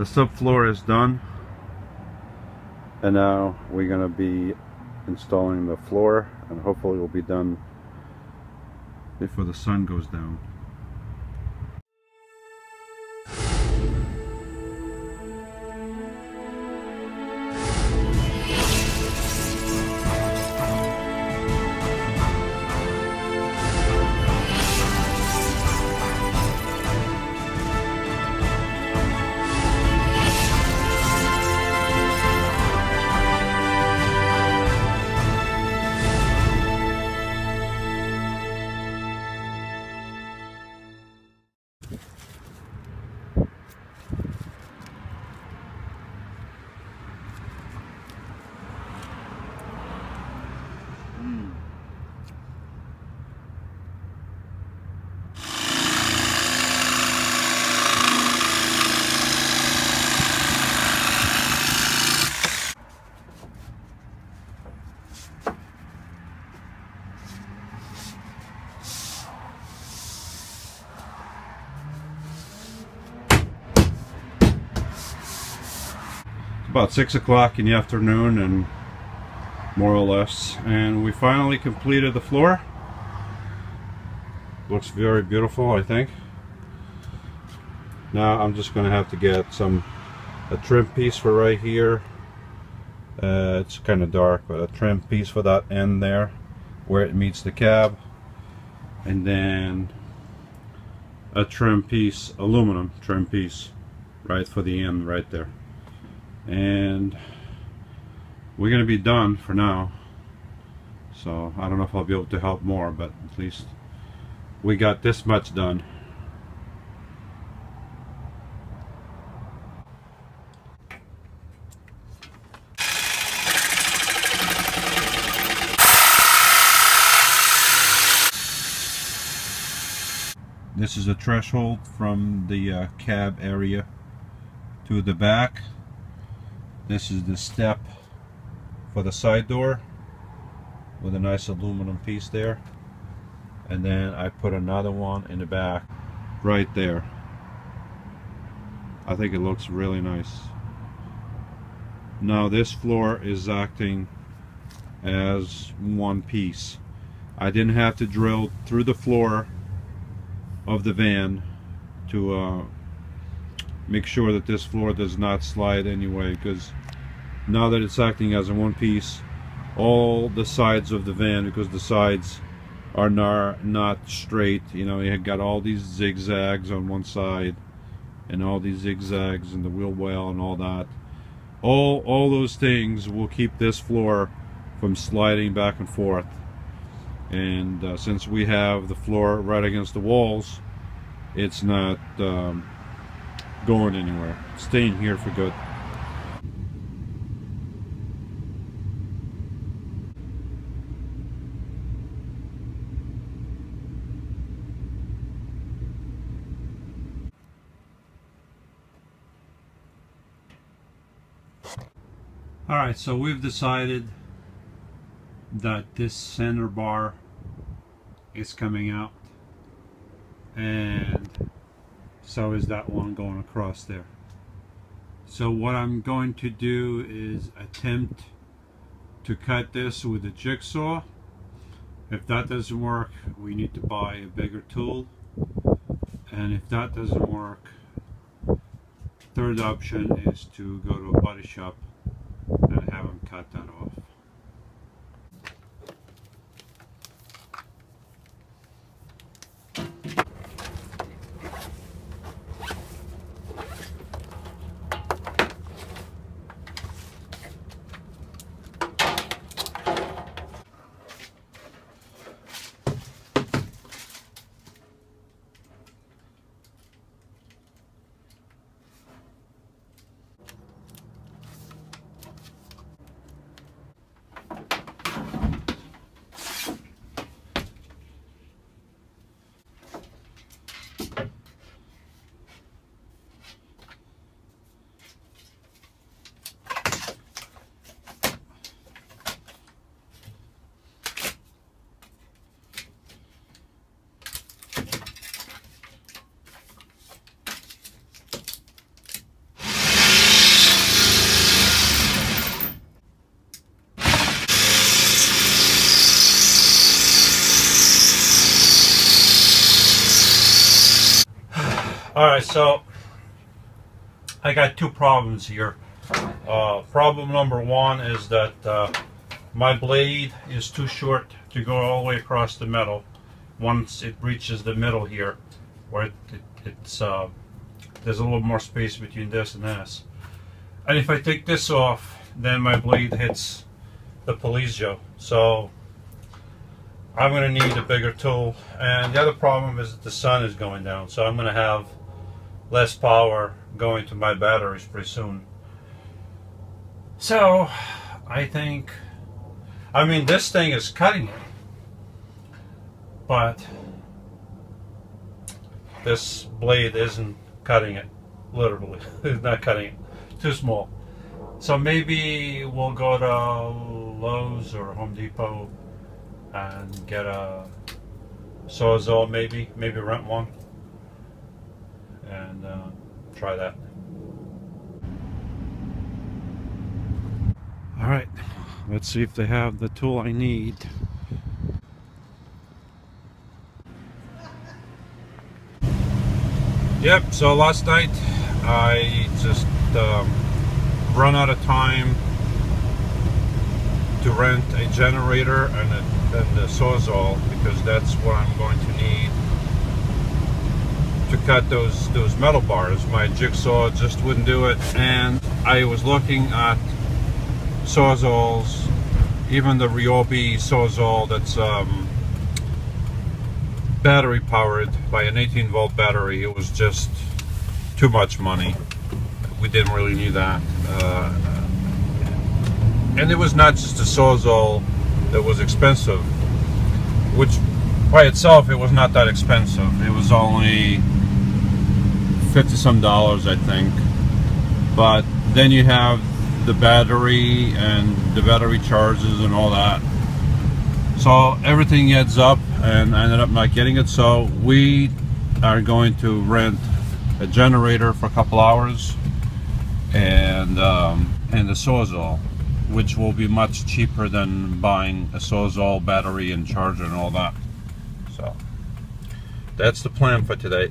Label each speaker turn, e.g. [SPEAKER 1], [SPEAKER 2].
[SPEAKER 1] the subfloor is done. And now we're gonna be installing the floor and hopefully we'll be done before the sun goes down about six o'clock in the afternoon and more or less. And we finally completed the floor. Looks very beautiful I think. Now I'm just gonna have to get some a trim piece for right here. Uh, it's kind of dark but a trim piece for that end there where it meets the cab. And then a trim piece aluminum trim piece right for the end right there and we're gonna be done for now. So I don't know if I'll be able to help more but at least we got this much done. This is a threshold from the uh, cab area to the back this is the step for the side door with a nice aluminum piece there. And then I put another one in the back right there. I think it looks really nice. Now this floor is acting as one piece. I didn't have to drill through the floor of the van to uh, make sure that this floor does not slide anyway because now that it's acting as a one piece all the sides of the van because the sides are not, not straight you know you got all these zigzags on one side and all these zigzags and the wheel well and all that. All all those things will keep this floor from sliding back and forth. And uh, since we have the floor right against the walls it's not um, going anywhere. Staying here for good. Alright, so we've decided that this center bar is coming out. And so is that one going across there. So what I'm going to do is attempt to cut this with a jigsaw. If that doesn't work, we need to buy a bigger tool. And if that doesn't work, third option is to go to a body shop and have them cut that off. All right, so I got two problems here. Uh, problem number one is that uh, my blade is too short to go all the way across the metal. Once it reaches the middle here, where it, it, it's uh, there's a little more space between this and this. And if I take this off, then my blade hits the Polizio. So I'm going to need a bigger tool. And the other problem is that the sun is going down. So I'm going to have less power going to my batteries pretty soon. So I think, I mean, this thing is cutting it. But this blade isn't cutting it, literally. it's not cutting it. Too small. So maybe we'll go to Lowe's or Home Depot and get a Sawzall maybe, maybe rent one and uh, try that. All right, let's see if they have the tool I need. Yep, so last night I just um, run out of time to rent a generator and a, and a sawzall because that's what I'm going to need cut those those metal bars. My jigsaw just wouldn't do it and I was looking at sawzalls, even the Ryobi sawzall that's um, battery powered by an 18 volt battery. It was just too much money. We didn't really need that. Uh, and it was not just the Sawzall that was expensive, which by itself it was not that expensive. It was only 50 some dollars, I think. But then you have the battery and the battery charges and all that. So everything adds up and I ended up not getting it. So we are going to rent a generator for a couple hours and um, and the Sawzall which will be much cheaper than buying a Sawzall battery and charger and all that. So that's the plan for today.